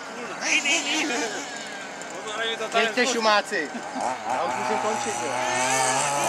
kurna. Ne, ne, ne. Jeďte šumáci. Já už musím končit. Jo. Ah.